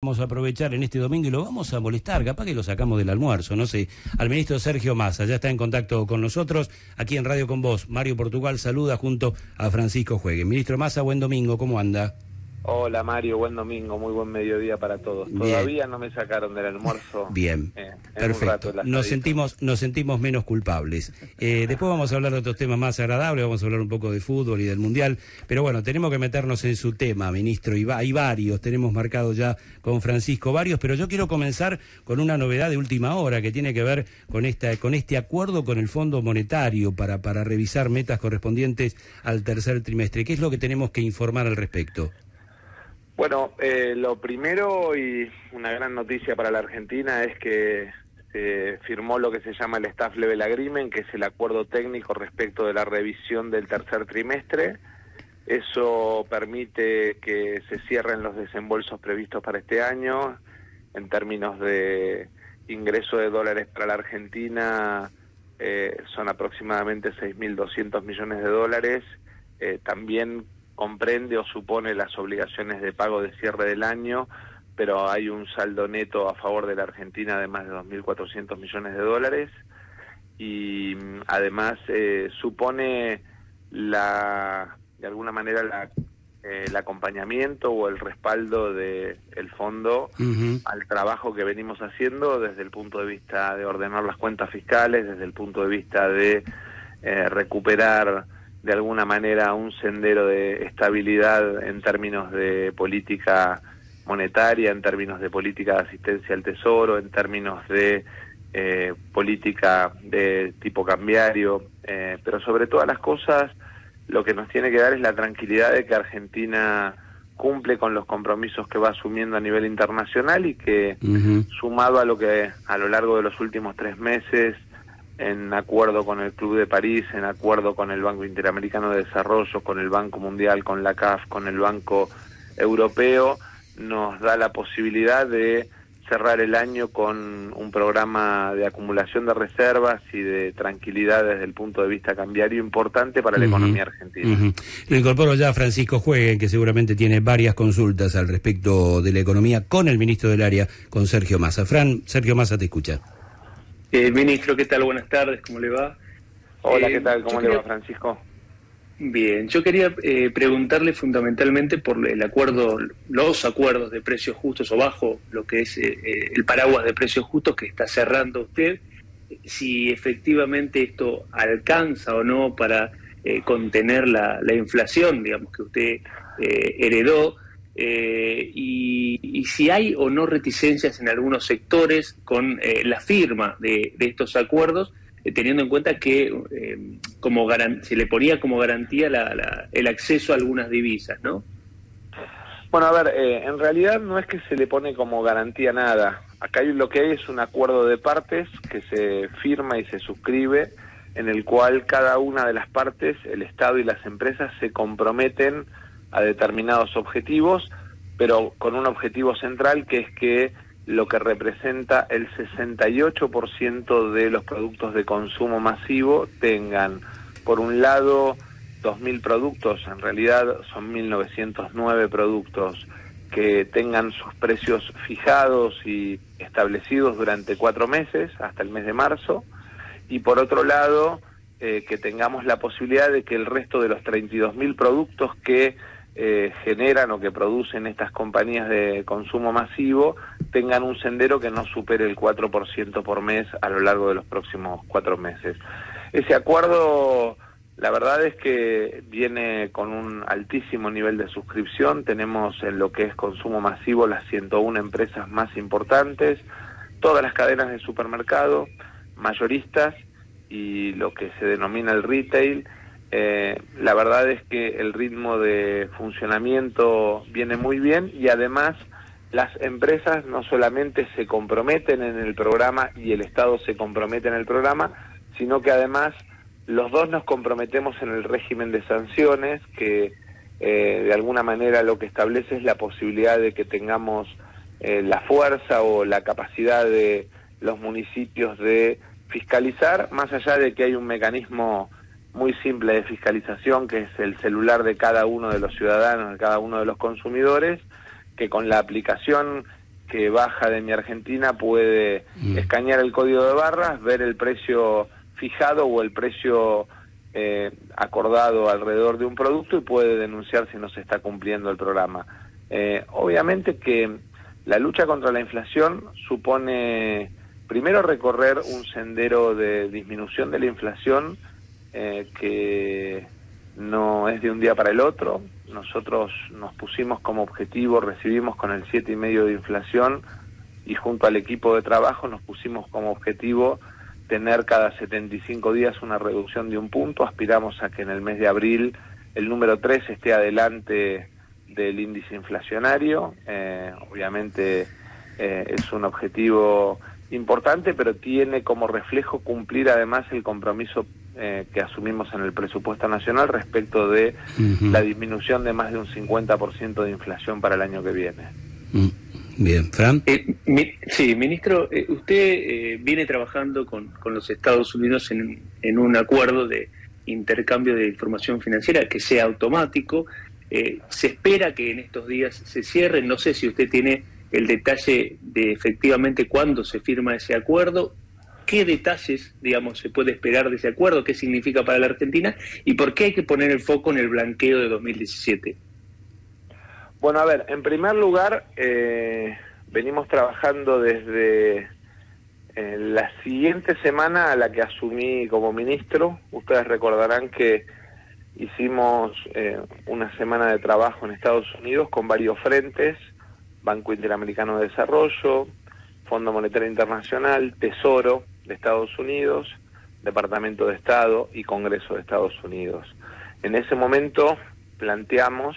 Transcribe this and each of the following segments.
Vamos a aprovechar en este domingo y lo vamos a molestar, capaz que lo sacamos del almuerzo, no sé, al ministro Sergio Massa, ya está en contacto con nosotros, aquí en Radio con Vos. Mario Portugal saluda junto a Francisco Juegue. Ministro Massa, buen domingo, ¿cómo anda? Hola Mario, buen domingo, muy buen mediodía para todos. Todavía no me sacaron del almuerzo. Bien, eh, perfecto. Nos sentimos, nos sentimos menos culpables. Eh, después vamos a hablar de otros temas más agradables, vamos a hablar un poco de fútbol y del mundial. Pero bueno, tenemos que meternos en su tema, ministro. Y hay varios, tenemos marcado ya con Francisco varios, pero yo quiero comenzar con una novedad de última hora que tiene que ver con esta, con este acuerdo con el Fondo Monetario para, para revisar metas correspondientes al tercer trimestre. ¿Qué es lo que tenemos que informar al respecto? Bueno, eh, lo primero y una gran noticia para la Argentina es que se firmó lo que se llama el Staff Level Agreement, que es el acuerdo técnico respecto de la revisión del tercer trimestre. Eso permite que se cierren los desembolsos previstos para este año en términos de ingreso de dólares para la Argentina. Eh, son aproximadamente 6.200 millones de dólares. Eh, también comprende o supone las obligaciones de pago de cierre del año, pero hay un saldo neto a favor de la Argentina de más de 2.400 millones de dólares. Y mm, además eh, supone la de alguna manera la, eh, el acompañamiento o el respaldo del el fondo al trabajo que venimos haciendo desde el punto de vista de ordenar las cuentas fiscales, desde el punto de vista de eh, recuperar de alguna manera un sendero de estabilidad en términos de política monetaria, en términos de política de asistencia al tesoro, en términos de eh, política de tipo cambiario, eh, pero sobre todas las cosas lo que nos tiene que dar es la tranquilidad de que Argentina cumple con los compromisos que va asumiendo a nivel internacional y que sumado a lo que a lo largo de los últimos tres meses en acuerdo con el Club de París, en acuerdo con el Banco Interamericano de Desarrollo, con el Banco Mundial, con la CAF, con el Banco Europeo, nos da la posibilidad de cerrar el año con un programa de acumulación de reservas y de tranquilidad desde el punto de vista cambiario importante para la economía argentina. Lo incorporo ya a Francisco Jueguen, que seguramente tiene varias consultas al respecto de la economía con el ministro del área, con Sergio Massa. Fran, Sergio Massa te escucha. Eh, ministro, ¿qué tal? Buenas tardes, ¿cómo le va? Hola, ¿qué eh, tal? ¿Cómo le va, Francisco? Bien, yo quería eh, preguntarle fundamentalmente por el acuerdo, los acuerdos de precios justos o bajo lo que es el paraguas de precios justos que está cerrando usted, si efectivamente esto alcanza o no para contener la, la, inflación, digamos, que usted heredó eh, y, si hay o no reticencias en algunos sectores con eh, la firma de, estos acuerdos, eh, teniendo en cuenta que como se le ponía como garantía el acceso a algunas divisas, ¿no? Bueno, a ver, en realidad no es que se le pone como garantía nada. Acá lo que hay es un acuerdo de partes que se firma y se suscribe, en el cual cada una de las partes, el Estado y las empresas, se comprometen a determinados objetivos, pero con un objetivo central que es que lo que representa el 68% de los productos de consumo masivo tengan, por un lado, 2.000 productos, en realidad son 1.909 productos, que tengan sus precios fijados y establecidos durante cuatro meses, hasta el mes de marzo, y por otro lado, eh, que tengamos la posibilidad de que el resto de los 32.000 productos que eh, generan o que producen estas compañías de consumo masivo tengan un sendero que no supere el 4% por mes a lo largo de los próximos cuatro meses. Ese acuerdo, la verdad es que viene con un altísimo nivel de suscripción. Tenemos en lo que es consumo masivo las 101 empresas más importantes, todas las cadenas de supermercado, mayoristas y lo que se denomina el retail eh, la verdad es que el ritmo de funcionamiento viene muy bien y además las empresas no solamente se comprometen en el programa y el Estado se compromete en el programa, sino que además los dos nos comprometemos en el régimen de sanciones que eh, de alguna manera lo que establece es la posibilidad de que tengamos eh, la fuerza o la capacidad de los municipios de fiscalizar, más allá de que hay un mecanismo muy simple de fiscalización, que es el celular de cada uno de los ciudadanos, de cada uno de los consumidores, que con la aplicación que baja de mi Argentina puede mm. escanear el código de barras, ver el precio fijado o el precio eh, acordado alrededor de un producto y puede denunciar si no se está cumpliendo el programa. Eh, obviamente que la lucha contra la inflación supone primero recorrer un sendero de disminución de la inflación eh, que no es de un día para el otro. Nosotros nos pusimos como objetivo, recibimos con el siete y medio de inflación y junto al equipo de trabajo nos pusimos como objetivo tener cada 75 días una reducción de un punto. Aspiramos a que en el mes de abril el número 3 esté adelante del índice inflacionario. Eh, obviamente eh, es un objetivo importante, pero tiene como reflejo cumplir además el compromiso eh, que asumimos en el presupuesto nacional respecto de la disminución de más de un 50% de inflación para el año que viene. Mm. Bien, Fran. Eh, sí, ministro, eh, usted eh, viene trabajando con, con, los Estados Unidos en, en, un acuerdo de intercambio de información financiera que sea automático. se espera que en estos días se cierre. No sé si usted tiene el detalle de efectivamente cuándo se firma ese acuerdo, qué detalles, digamos, se puede esperar de ese acuerdo, qué significa para la Argentina y por qué hay que poner el foco en el blanqueo de 2017. Bueno, a ver, en primer lugar, eh, venimos trabajando desde eh, la siguiente semana a la que asumí como ministro. Ustedes recordarán que hicimos eh, una semana de trabajo en Estados Unidos con varios frentes, Banco Interamericano de Desarrollo, Fondo Monetario Internacional, Tesoro de Estados Unidos, Departamento de Estado y Congreso de Estados Unidos. En ese momento planteamos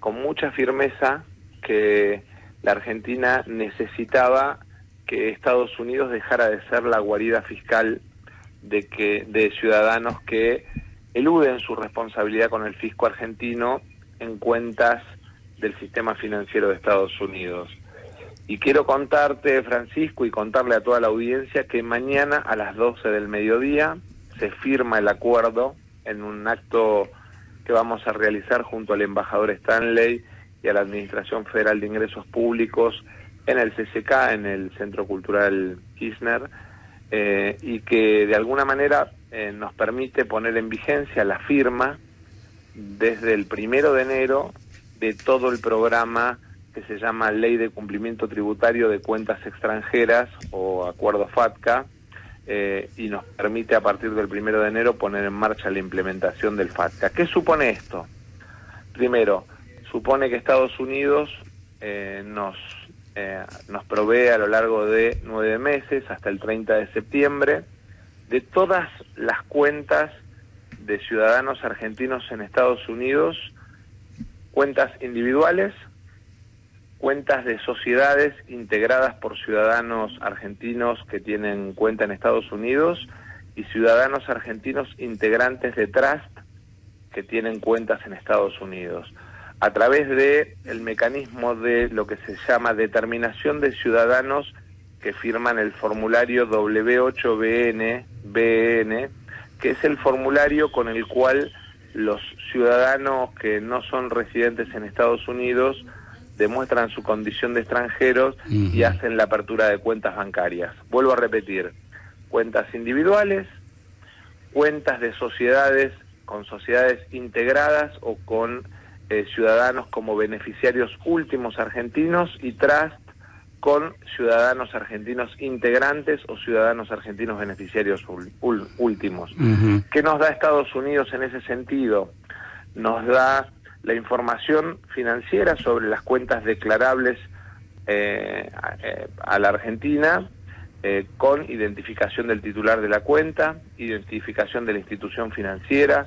con mucha firmeza que la Argentina necesitaba que Estados Unidos dejara de ser la guarida fiscal de que de ciudadanos que eluden su responsabilidad con el fisco argentino en cuentas del sistema financiero de Estados Unidos. Y quiero contarte, Francisco, y contarle a toda la audiencia que mañana a las 12 del mediodía se firma el acuerdo en un acto que vamos a realizar junto al embajador Stanley y a la Administración Federal de Ingresos Públicos en el CCK, en el Centro Cultural Kirchner, eh, y que de alguna manera eh, nos permite poner en vigencia la firma desde el primero de enero de todo el programa que se llama Ley de Cumplimiento Tributario de Cuentas Extranjeras o Acuerdo FATCA, eh, y nos permite a partir del primero de enero poner en marcha la implementación del FATCA. ¿Qué supone esto? Primero, supone que Estados Unidos eh, nos, eh, nos provee a lo largo de nueve meses, hasta el 30 de septiembre, de todas las cuentas de ciudadanos argentinos en Estados Unidos, cuentas individuales, cuentas de sociedades integradas por ciudadanos argentinos que tienen cuenta en Estados Unidos y ciudadanos argentinos integrantes de trust que tienen cuentas en Estados Unidos. A través de el mecanismo de lo que se llama determinación de ciudadanos que firman el formulario W8BN BN, que es el formulario con el cual los ciudadanos que no son residentes en Estados Unidos demuestran su condición de extranjeros y hacen la apertura de cuentas bancarias. Vuelvo a repetir, cuentas individuales, cuentas de sociedades con sociedades integradas o con eh, ciudadanos como beneficiarios últimos argentinos y trust con ciudadanos argentinos integrantes o ciudadanos argentinos beneficiarios últimos. ¿Qué nos da Estados Unidos en ese sentido? Nos da la información financiera sobre las cuentas declarables eh, a, la Argentina eh, con identificación del titular de la cuenta, identificación de la institución financiera,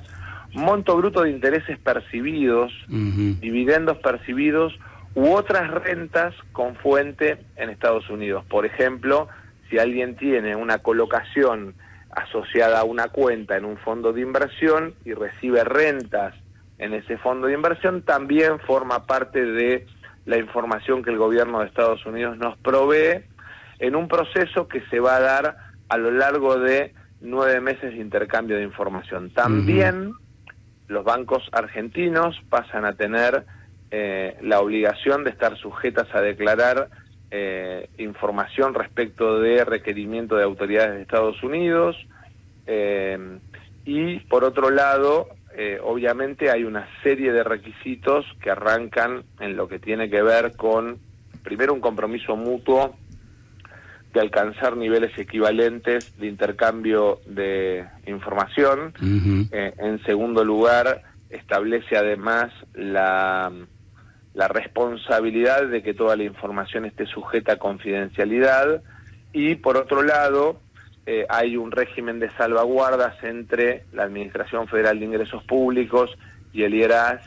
monto bruto de intereses percibidos, dividendos percibidos u otras rentas con fuente en Estados Unidos. Por ejemplo, si alguien tiene una colocación asociada a una cuenta en un fondo de inversión y recibe rentas en ese fondo de inversión también forma parte de la información que el gobierno de Estados Unidos nos provee en un proceso que se va a dar a lo largo de nueve meses de intercambio de información. También los bancos argentinos pasan a tener eh, la obligación de estar sujetas a declarar eh, información respecto de requerimiento de autoridades de Estados Unidos eh, y por otro lado, eh, obviamente hay una serie de requisitos que arrancan en lo que tiene que ver con, primero, un compromiso mutuo de alcanzar niveles equivalentes de intercambio de información. en segundo lugar, establece además la la responsabilidad de que toda la información esté sujeta a confidencialidad y por otro lado eh, hay un régimen de salvaguardas entre la Administración Federal de Ingresos Públicos y el IRAS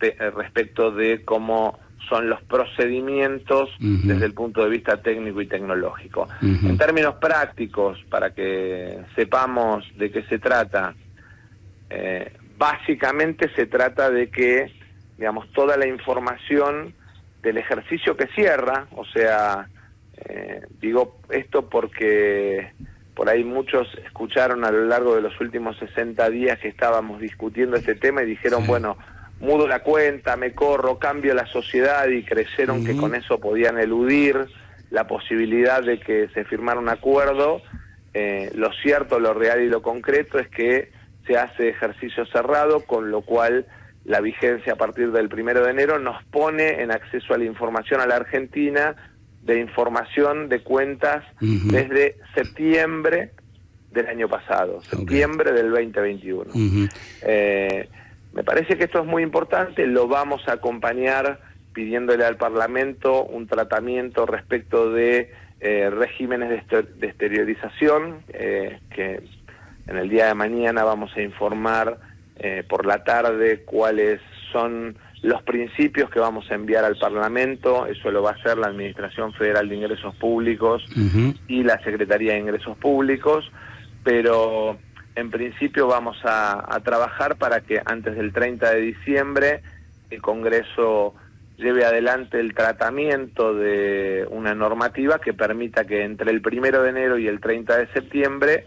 eh, respecto de cómo son los procedimientos desde el punto de vista técnico y tecnológico. En términos prácticos, para que sepamos de qué se trata, eh, básicamente se trata de que digamos, toda la información del ejercicio que cierra, o sea, eh, digo esto porque por ahí muchos escucharon a lo largo de los últimos 60 días que estábamos discutiendo este tema y dijeron, bueno, mudo la cuenta, me corro, cambio la sociedad y creyeron que con eso podían eludir la posibilidad de que se firmara un acuerdo. Eh, lo cierto, lo real y lo concreto es que se hace ejercicio cerrado, con lo cual la vigencia a partir del primero de enero nos pone en acceso a la información a la Argentina de información de cuentas desde septiembre del año pasado, septiembre del 2021. Eh, me parece que esto es muy importante, lo vamos a acompañar pidiéndole al Parlamento un tratamiento respecto de eh, regímenes de, exteriorización, eh, que en el día de mañana vamos a informar eh, por la tarde cuáles son los principios que vamos a enviar al Parlamento, eso lo va a hacer la Administración Federal de Ingresos Públicos y la Secretaría de Ingresos Públicos, pero en principio vamos a, trabajar para que antes del 30 de diciembre el Congreso lleve adelante el tratamiento de una normativa que permita que entre el primero de enero y el 30 de septiembre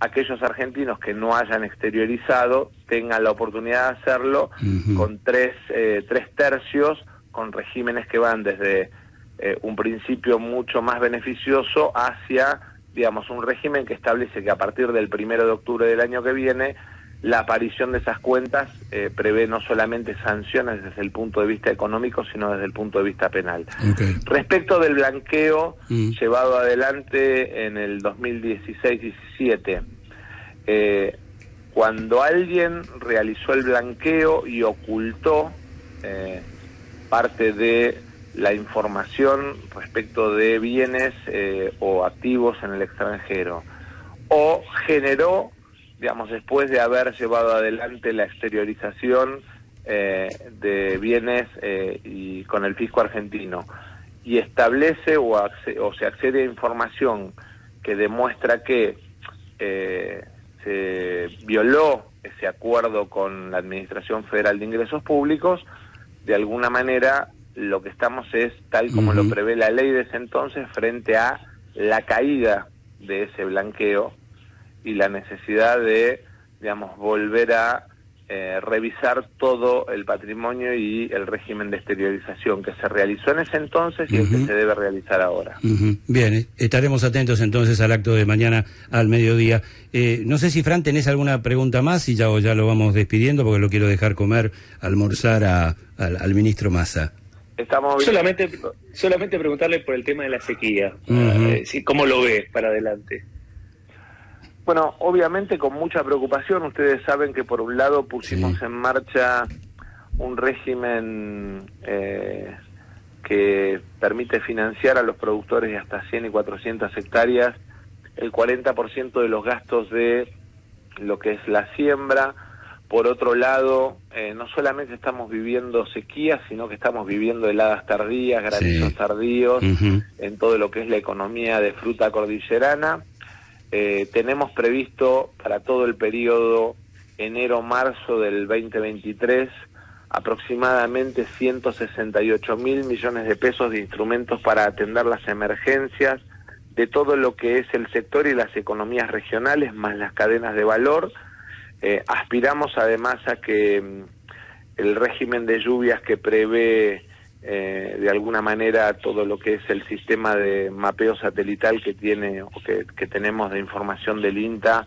aquellos argentinos que no hayan exteriorizado tengan la oportunidad de hacerlo con tres, eh, tres tercios, con regímenes que van desde eh, un principio mucho más beneficioso hacia, digamos, un régimen que establece que a partir del primero de octubre del año que viene, la aparición de esas cuentas eh, prevé no solamente sanciones desde el punto de vista económico, sino desde el punto de vista penal. Respecto del blanqueo mm. llevado adelante en el 2016-17, eh, cuando alguien realizó el blanqueo y ocultó eh, parte de la información respecto de bienes o activos en el extranjero, o generó digamos, después de haber llevado adelante la exteriorización eh, de bienes eh, y con el fisco argentino. Y establece o, o, se accede a información que demuestra que eh, se violó ese acuerdo con la Administración Federal de Ingresos Públicos, de alguna manera lo que estamos es, tal como lo prevé la ley de ese entonces, frente a la caída de ese blanqueo y la necesidad de, digamos, volver a eh, revisar todo el patrimonio y el régimen de exteriorización que se realizó en ese entonces y el que se debe realizar ahora. Bien, eh, estaremos atentos entonces al acto de mañana al mediodía. Eh, no sé si, Fran, tenés alguna pregunta más y ya, ya lo vamos despidiendo porque lo quiero dejar comer, almorzar al, ministro Massa. Estamos solamente, solamente preguntarle por el tema de la sequía, ¿cómo lo ve para adelante? Bueno, obviamente con mucha preocupación. Ustedes saben que por un lado pusimos en marcha un régimen eh, que permite financiar a los productores de hasta 100 y 400 hectáreas el 40% de los gastos de lo que es la siembra. Por otro lado, eh, no solamente estamos viviendo sequías, sino que estamos viviendo heladas tardías, granizos tardíos, en todo lo que es la economía de fruta cordillerana. Eh, tenemos previsto para todo el periodo enero-marzo del 2023 aproximadamente 168 mil millones de pesos de instrumentos para atender las emergencias de todo lo que es el sector y las economías regionales, más las cadenas de valor. Eh, aspiramos además a que mm, el régimen de lluvias que prevé eh, de alguna manera todo lo que es el sistema de mapeo satelital que tiene o que, tenemos de información del INTA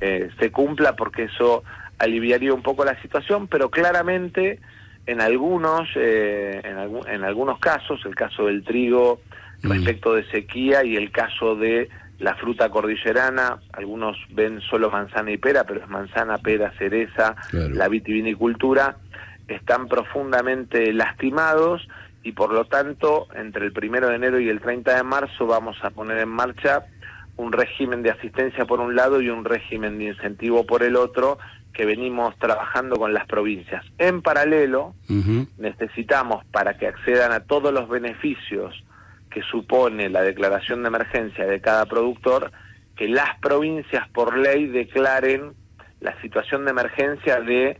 eh, se cumpla porque eso aliviaría un poco la situación, pero claramente en algunos, eh, en, en, algunos casos, el caso del trigo mm. respecto de sequía y el caso de la fruta cordillerana, algunos ven solo manzana y pera, pero es manzana, pera, cereza, la vitivinicultura, están profundamente lastimados y por lo tanto entre el primero de enero y el 30 de marzo vamos a poner en marcha un régimen de asistencia por un lado y un régimen de incentivo por el otro que venimos trabajando con las provincias. En paralelo, necesitamos para que accedan a todos los beneficios que supone la declaración de emergencia de cada productor, que las provincias por ley declaren la situación de emergencia de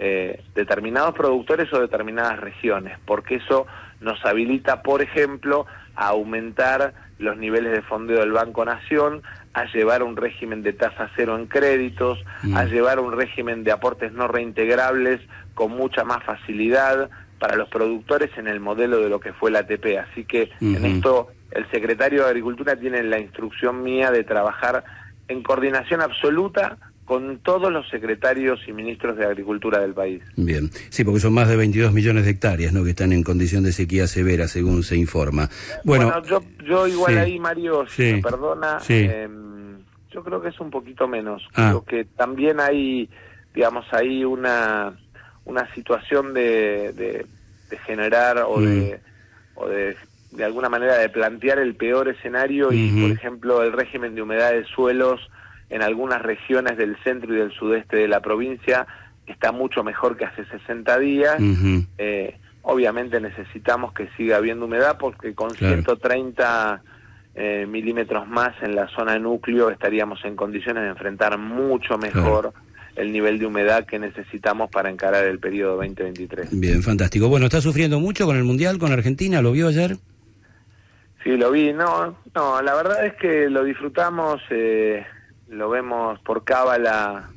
eh, determinados productores o determinadas regiones, porque eso nos habilita, por ejemplo, a aumentar los niveles de fondeo del Banco Nación, a llevar un régimen de tasa cero en créditos, a mm. llevar un régimen de aportes no reintegrables con mucha más facilidad para los productores en el modelo de lo que fue la ATP. Así que en esto el secretario de Agricultura tiene la instrucción mía de trabajar en coordinación absoluta con todos los secretarios y ministros de Agricultura del país. Bien, sí, porque son más de 22 millones de hectáreas ¿no? que están en condición de sequía severa, según se informa. Bueno, yo, yo, igual ahí, Mario, si me perdona, em, yo creo que es un poquito menos. Ah. Creo que también hay, digamos, ahí una, una situación de, de, generar o de... Mm. O de de alguna manera de plantear el peor escenario y, por ejemplo, el régimen de humedad de suelos en algunas regiones del centro y del sudeste de la provincia está mucho mejor que hace 60 días. eh, obviamente necesitamos que siga habiendo humedad porque con 130 eh, milímetros más en la zona núcleo estaríamos en condiciones de enfrentar mucho mejor. el nivel de humedad que necesitamos para encarar el periodo 2023. Bien, fantástico. Bueno, ¿está sufriendo mucho con el Mundial, con Argentina? ¿Lo vio ayer? Sí, lo vi. No, no, la verdad es que lo disfrutamos. Eh, lo vemos por cábala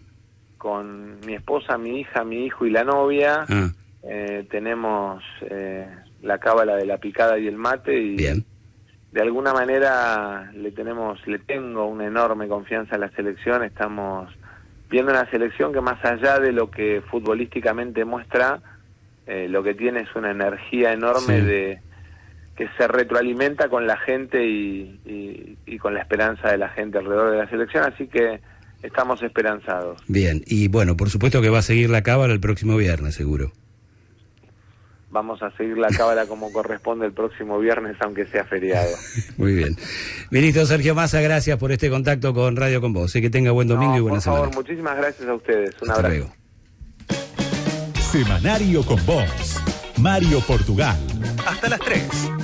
con mi esposa, mi hija, mi hijo y la novia. Ah. Eh, tenemos eh, la cábala de la picada y el mate y de alguna manera le tenemos, le tengo una enorme confianza a la selección. Estamos viendo una selección que más allá de lo que futbolísticamente muestra, eh, lo que tiene es una energía enorme de que se retroalimenta con la gente y, y, con la esperanza de la gente alrededor de la selección, así que estamos esperanzados. Bien, y bueno, por supuesto que va a seguir la cábala el próximo viernes, seguro. Vamos a seguir la cábala como corresponde el próximo viernes, aunque sea feriado. Muy bien. Ministro Sergio Massa, gracias por este contacto con Radio con Vos. Sé que tenga buen domingo y buena por favor, muchísimas gracias a ustedes. Un abrazo. Semanario con Vos. Mario Portugal. Hasta las 3.